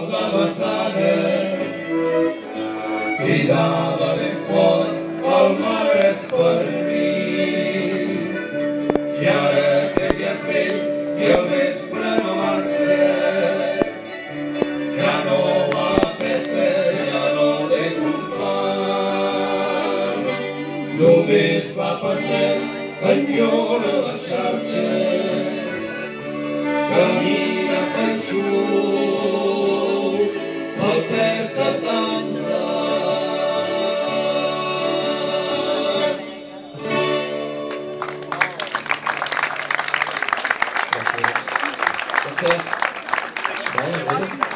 sols de Massana. Cridava ben fort el mar és per mi. I ara que ja és vell i el vespre no marxa, ja no va a pesca, ja no té company. Només va passeig, enyora la xarxa, Gracias. Gracias. Vale, vale.